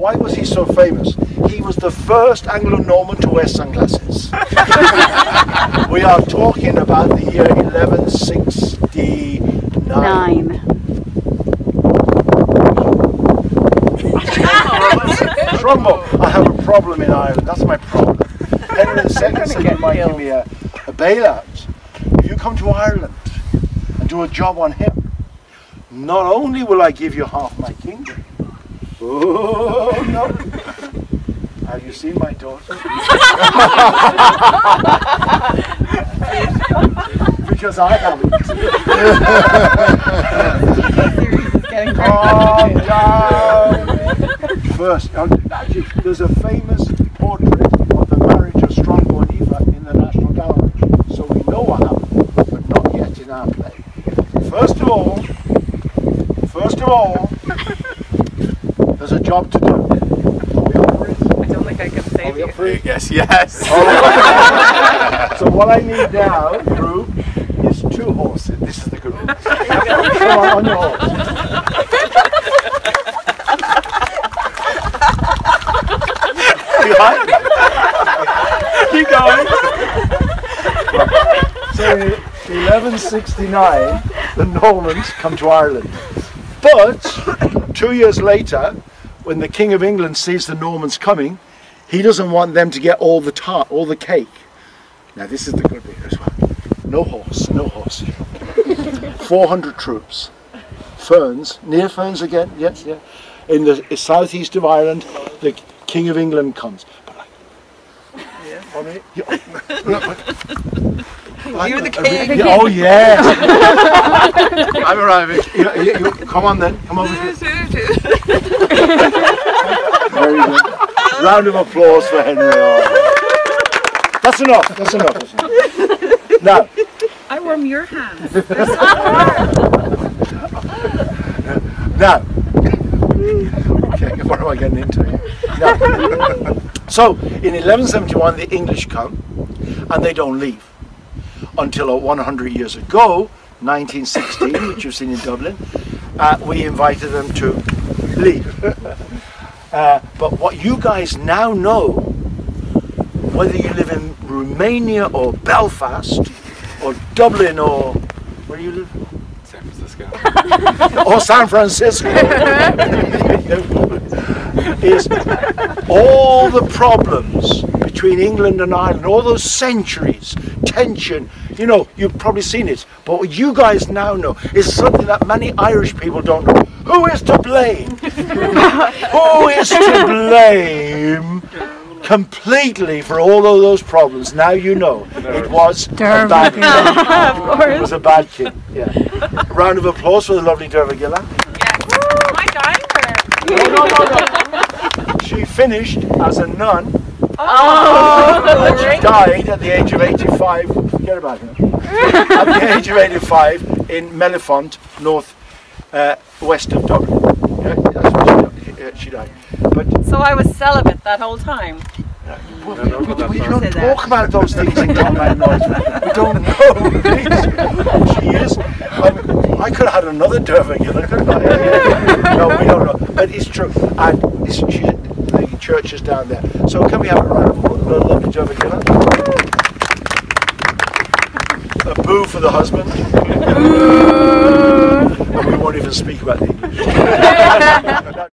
Why was he so famous? He was the first Anglo-Norman to wear sunglasses. we are talking about the year 1169. Nine. Strongbow, I have a problem in Ireland. That's my problem. Henry II might give me a, a bailout. If you come to Ireland and do a job on him, not only will I give you half my kingdom, oh you seen my daughter? because I haven't. Calm down. First, uh, actually, there's a famous portrait of the marriage of Strongbow and Eva in the National Gallery. So we know what happened, but not yet in our play. First of all, first of all, there's a job to do. Think I can Are save you. up for? Yes, yes. Oh, so what I need now, group, is two horses. This is the group. Come on, on your horse. Behind. Keep going. So 1169, the Normans come to Ireland. But two years later, when the King of England sees the Normans coming, he doesn't want them to get all the tart, all the cake. Now this is the good bit as well. No horse, no horse. 400 troops. Ferns, near Ferns again, yes, yeah. In the southeast of Ireland, the King of England comes. But like, yeah, You're the king. Oh, yeah, oh yes. I'm arriving. You- you- you- come on then, come over here. Very good. Round of applause for Henry. That's enough. That's enough. That's enough. Now, I warm your hands. now. Okay, what am I getting into here? Now, so, in 1171, the English come, and they don't leave until uh, 100 years ago, 1916, which you've seen in Dublin. Uh, we invited them to leave. Uh, but what you guys now know, whether you live in Romania or Belfast or Dublin or where do you live? San Francisco. or San Francisco is all the problems between England and Ireland, all those centuries, tension. You know, you've probably seen it, but what you guys now know is something that many Irish people don't know. Who is to blame? Who is to blame? Completely for all of those problems. Now you know it was a bad kid. It was a bad kid. Yeah. A round of applause for the lovely Dervagilla. Am I dying for No, no, no, no. She finished as a nun. Oh, and She died at the age of 85. Forget about her. at the age of 85 in Mellifont, north uh, west of Dublin. Yeah, that's where she, died. But So I was celibate that whole time. we, I don't we, we don't part. That. talk about those things in combat noise. We don't know. who she is. I, I could have had another Dervagilla. couldn't I? no, we don't know. But it's true. And it's, she, the church is down there. So can we have a round of applause for the lovely Dervagilla? A boo for the husband. and we won't even speak about the English.